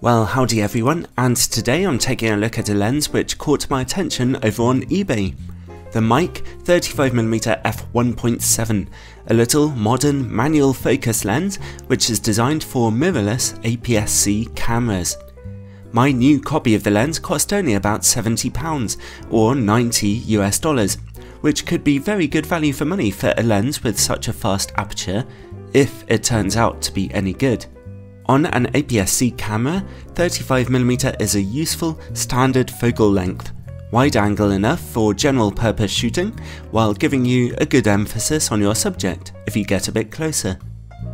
Well, howdy everyone, and today I'm taking a look at a lens which caught my attention over on eBay. The Meike 35mm f1.7, a little modern manual focus lens which is designed for mirrorless APS-C cameras. My new copy of the lens cost only about £70 or 90 US dollars, which could be very good value for money for a lens with such a fast aperture, if it turns out to be any good. On an APS-C camera, 35mm is a useful standard focal length, wide angle enough for general purpose shooting, while giving you a good emphasis on your subject if you get a bit closer.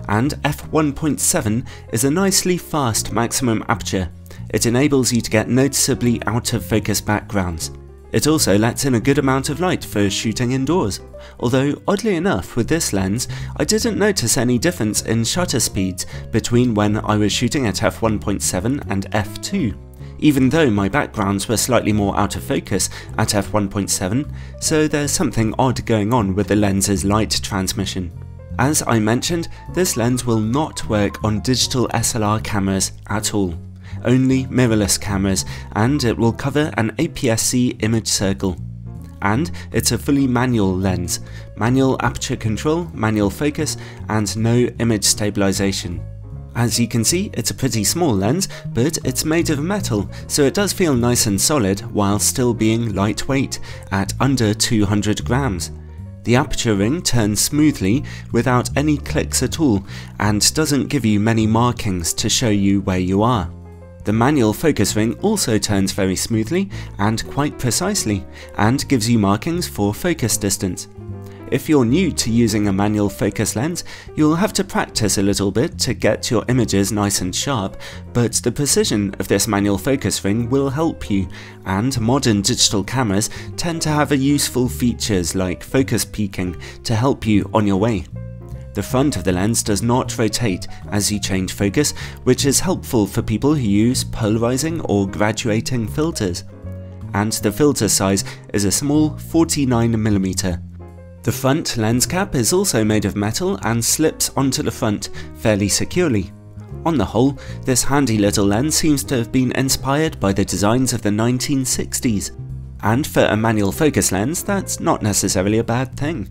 And f1.7 is a nicely fast maximum aperture. It enables you to get noticeably out of focus backgrounds, it also lets in a good amount of light for shooting indoors, although oddly enough with this lens I didn't notice any difference in shutter speeds between when I was shooting at f1.7 and f2, even though my backgrounds were slightly more out of focus at f1.7, so there's something odd going on with the lens's light transmission. As I mentioned, this lens will not work on digital SLR cameras at all only mirrorless cameras and it will cover an APS-C image circle. And it's a fully manual lens, manual aperture control, manual focus and no image stabilization. As you can see, it's a pretty small lens, but it's made of metal, so it does feel nice and solid while still being lightweight, at under 200 grams. The aperture ring turns smoothly without any clicks at all, and doesn't give you many markings to show you where you are. The manual focus ring also turns very smoothly and quite precisely, and gives you markings for focus distance. If you're new to using a manual focus lens, you'll have to practice a little bit to get your images nice and sharp, but the precision of this manual focus ring will help you, and modern digital cameras tend to have useful features like focus peaking to help you on your way. The front of the lens does not rotate as you change focus, which is helpful for people who use polarizing or graduating filters. And the filter size is a small 49mm. The front lens cap is also made of metal and slips onto the front fairly securely. On the whole, this handy little lens seems to have been inspired by the designs of the 1960s. And for a manual focus lens, that's not necessarily a bad thing.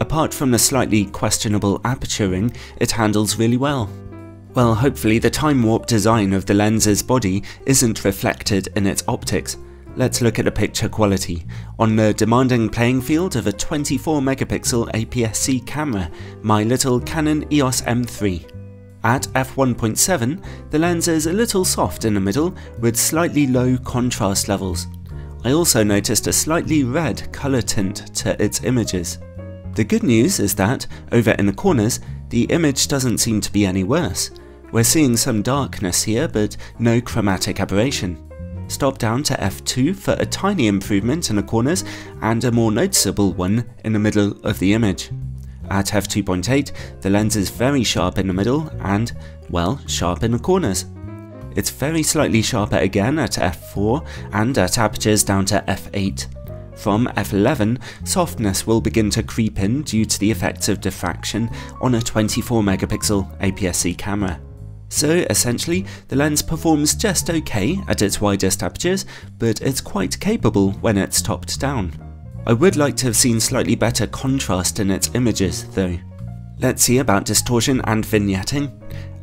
Apart from the slightly questionable aperture ring, it handles really well. Well, hopefully the time warp design of the lens's body isn't reflected in its optics. Let's look at the picture quality. On the demanding playing field of a 24 megapixel APS-C camera, my little Canon EOS M3. At f1.7, the lens is a little soft in the middle with slightly low contrast levels. I also noticed a slightly red colour tint to its images. The good news is that, over in the corners, the image doesn't seem to be any worse. We're seeing some darkness here, but no chromatic aberration. Stop down to f2 for a tiny improvement in the corners and a more noticeable one in the middle of the image. At f2.8, the lens is very sharp in the middle and, well, sharp in the corners. It's very slightly sharper again at f4 and at apertures down to f8. From f11, softness will begin to creep in due to the effects of diffraction on a 24 megapixel APS-C camera. So essentially, the lens performs just okay at its widest apertures, but it's quite capable when it's topped down. I would like to have seen slightly better contrast in its images though. Let's see about distortion and vignetting.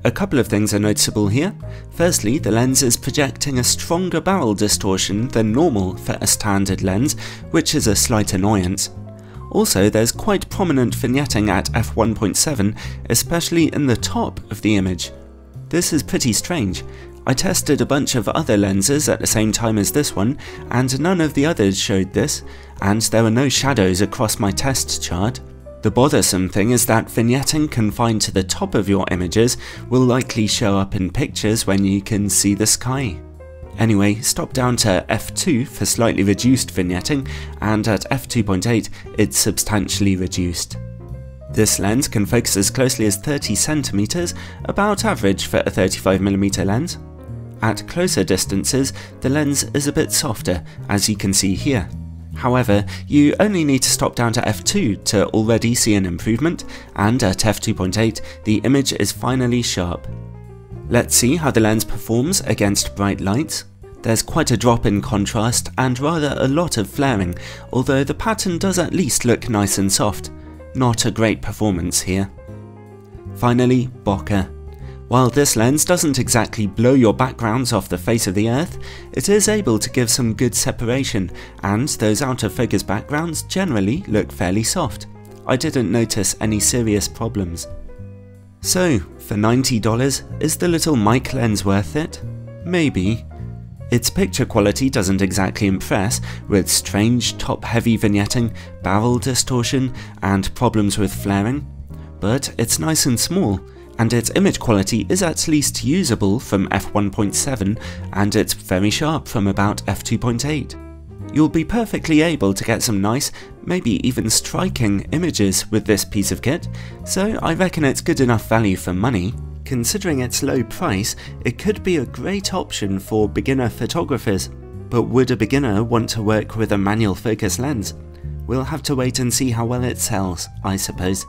A couple of things are noticeable here. Firstly, the lens is projecting a stronger barrel distortion than normal for a standard lens, which is a slight annoyance. Also, there's quite prominent vignetting at f1.7, especially in the top of the image. This is pretty strange. I tested a bunch of other lenses at the same time as this one, and none of the others showed this, and there were no shadows across my test chart. The bothersome thing is that vignetting confined to the top of your images will likely show up in pictures when you can see the sky. Anyway, stop down to f2 for slightly reduced vignetting, and at f2.8 it's substantially reduced. This lens can focus as closely as 30cm, about average for a 35mm lens. At closer distances, the lens is a bit softer, as you can see here. However, you only need to stop down to f2 to already see an improvement, and at f2.8 the image is finally sharp. Let's see how the lens performs against bright lights. There's quite a drop in contrast and rather a lot of flaring, although the pattern does at least look nice and soft. Not a great performance here. Finally, bokeh. While this lens doesn't exactly blow your backgrounds off the face of the earth, it is able to give some good separation, and those out of focus backgrounds generally look fairly soft. I didn't notice any serious problems. So, for $90, is the little Meike lens worth it? Maybe. Its picture quality doesn't exactly impress, with strange top-heavy vignetting, barrel distortion, and problems with flaring. But it's nice and small, and its image quality is at least usable from f1.7 and it's very sharp from about f2.8. You'll be perfectly able to get some nice, maybe even striking images with this piece of kit, so I reckon it's good enough value for money. Considering its low price, it could be a great option for beginner photographers, but would a beginner want to work with a manual focus lens? We'll have to wait and see how well it sells, I suppose.